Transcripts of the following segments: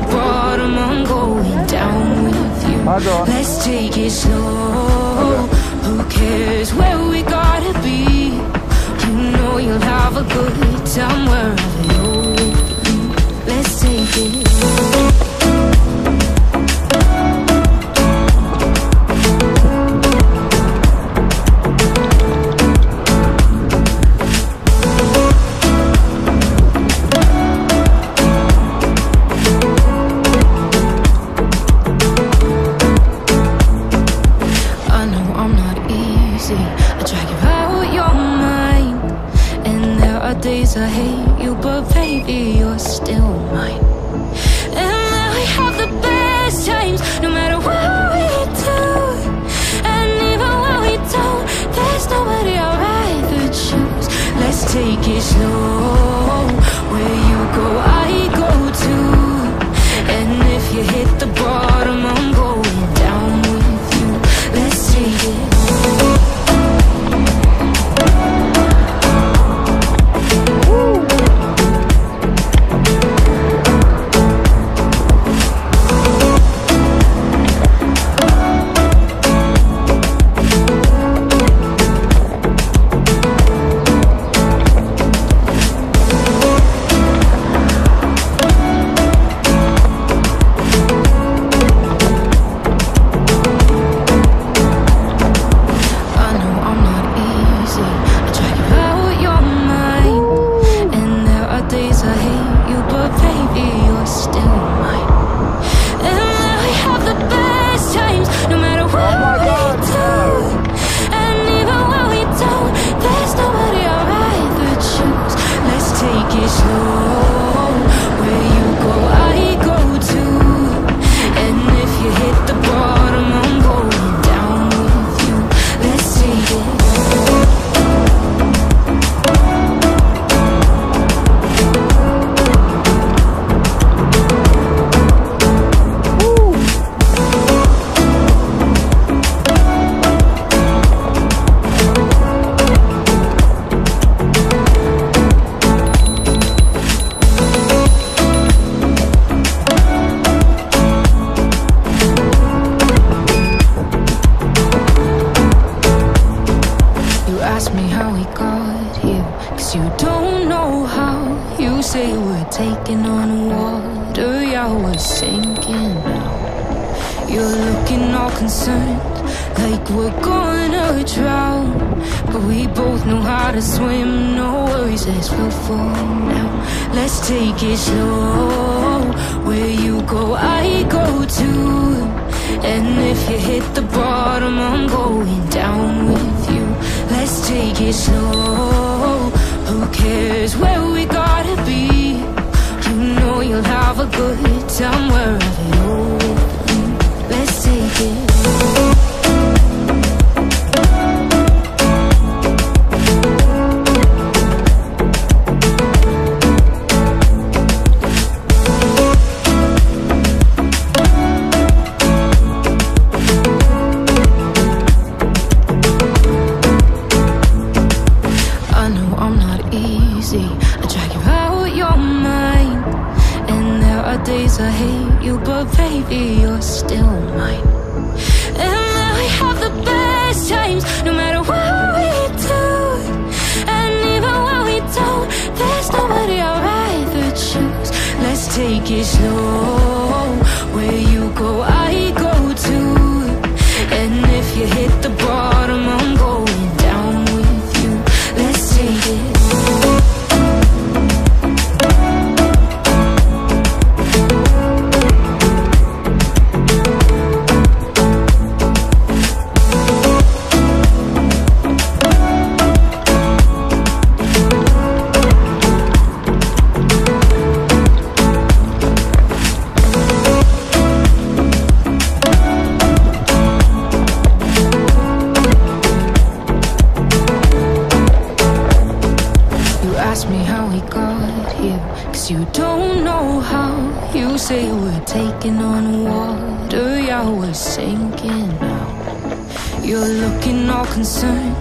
The bottom I'm going down with you. Let's take it slow. Who cares where we gotta be? You know you'll have a good time wherever easy. I drag you out your mind. And there are days I hate you, but baby, you're still mine. And now we have the best times, no matter what we do. And even when we don't, there's nobody I'd rather choose. Let's take it slow. To swim, no worries, let's feel fun now. Let's take it slow. Where you go, I go too. And if you hit the bottom, I'm going down with you. Let's take it slow. Who cares where we gotta be? You know you'll have a good time wherever you're. Let's take it. You don't know how. You say we're taking on water, yeah, we're sinking now. You're looking all concerned,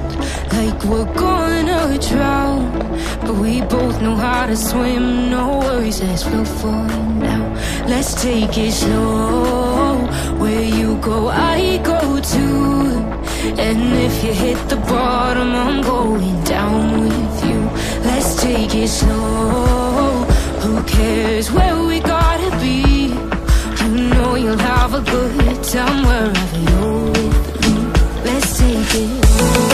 like we're gonna drown. But we both know how to swim, no worries as we'll fall now. Let's take it slow. Where you go, I go too. And if you hit the bottom, I'm going down with you. Let's take it slow. Cares where we gotta be? You know you'll have a good time wherever you're with me. Let's take it.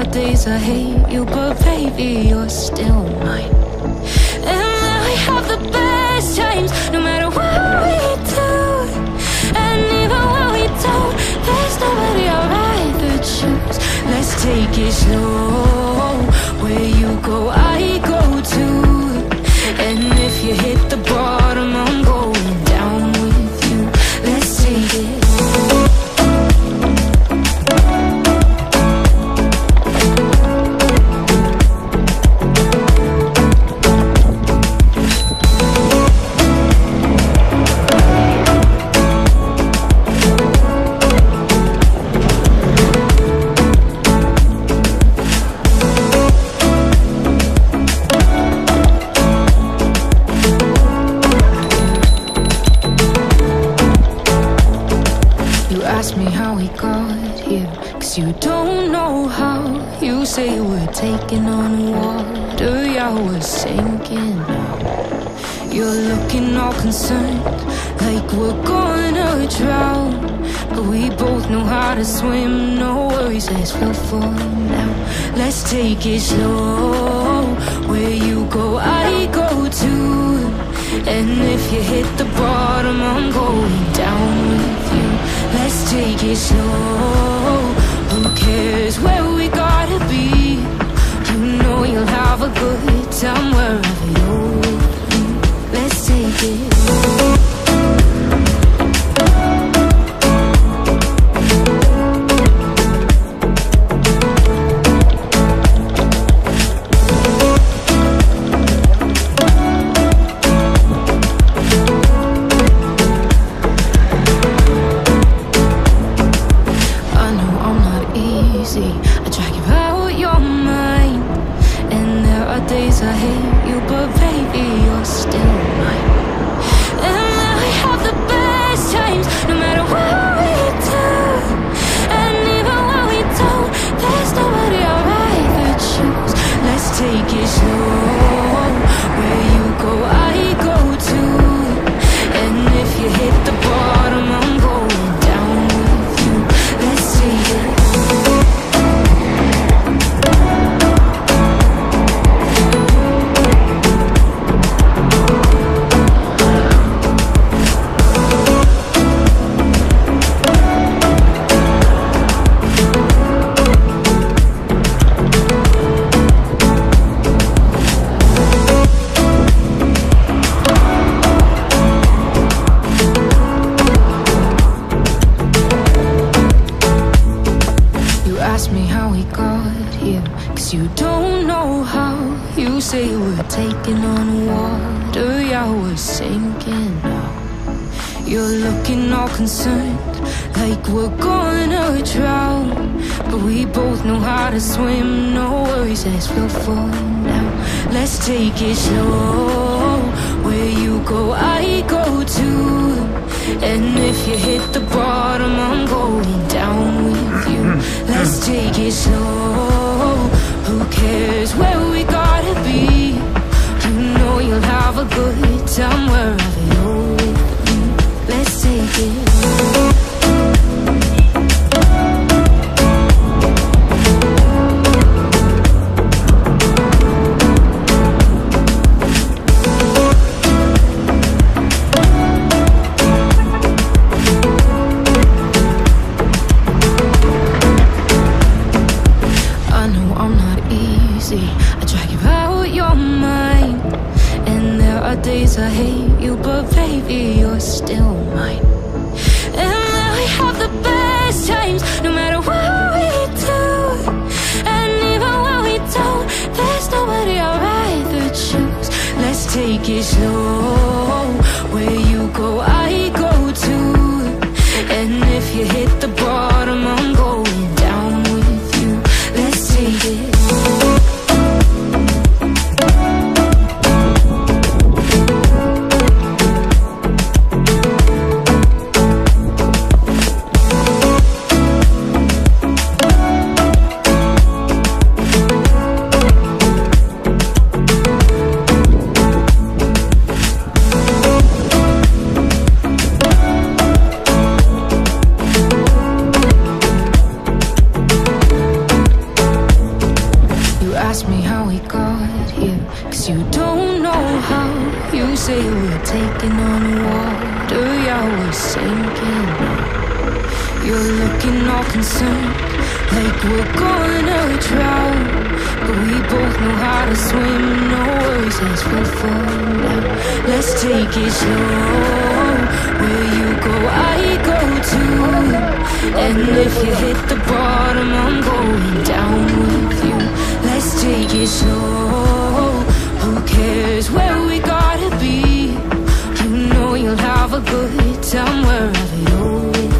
Are days I hate you, but baby, you're still mine. And now we have the best times, no matter what we do. And even when we don't, there's nobody I'd rather choose. Let's take it slow. Where you go, I go too. And if you hit the bottom, You're looking all concerned, like we're gonna drown. But we both know how to swim, no worries as we'll fall now. Let's take it slow. Where you go, I go too. And if you hit the bottom, I'm going down with you. Let's take it slow. Who cares where we gotta be? You know you'll have a good time wherever you're. Let's take it. Sinking now. You're looking all concerned, like we're gonna drown. But we both know how to swim, no worries as we'll fall now. Let's take it slow. Where you go, I go too. And if you hit the bottom, I'm going down with you. Let's take it slow. Who cares where we gotta be? You know you'll have a good time with me. Let's take it. We're taking on water, yeah, we're sinking. You're looking all concerned, like we're gonna drown. But we both know how to swim, no worries as we fall down. Let's take it slow. Where you go, I go too. And if you hit the bottom, I'm going down with you. Let's take it slow. Who cares where we gotta be? You'll have a good time wherever you're with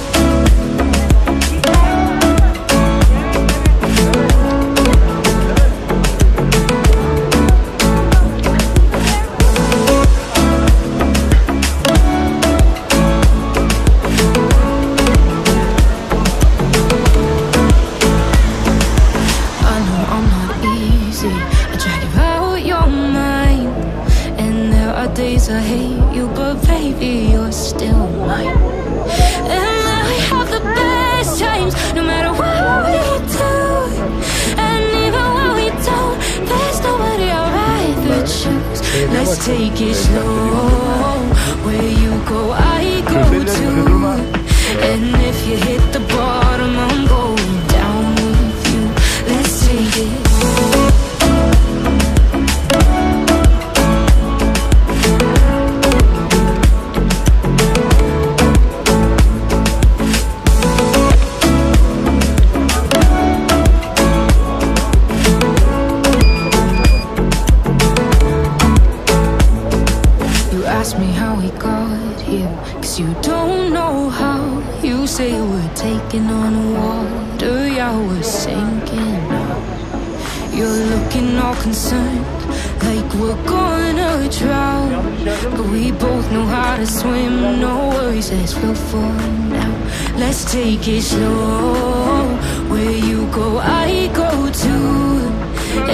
looking all concerned. Like we're gonna drown. But we both know how to swim. No worries let's float for now. Let's take it slow. Where you go, I go too.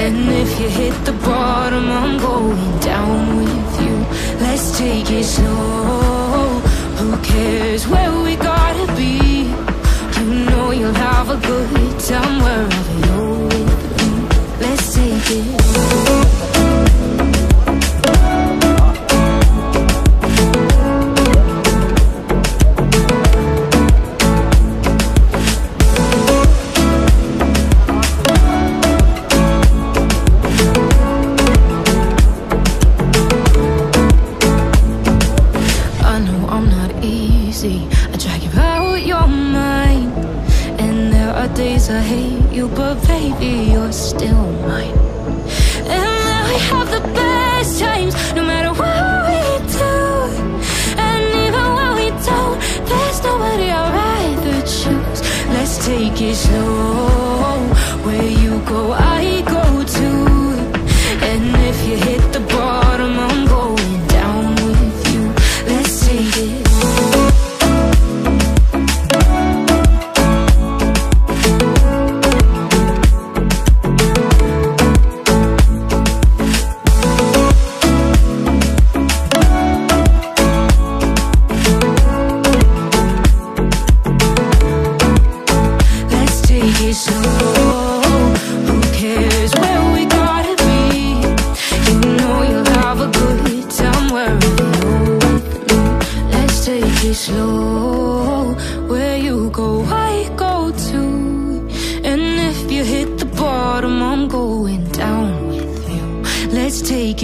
And if you hit the bottom I'm going down with you. Let's take it slow. Who cares where we gotta be? You know you'll have a good time wherever you're Let's take it. 是我